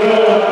Come on.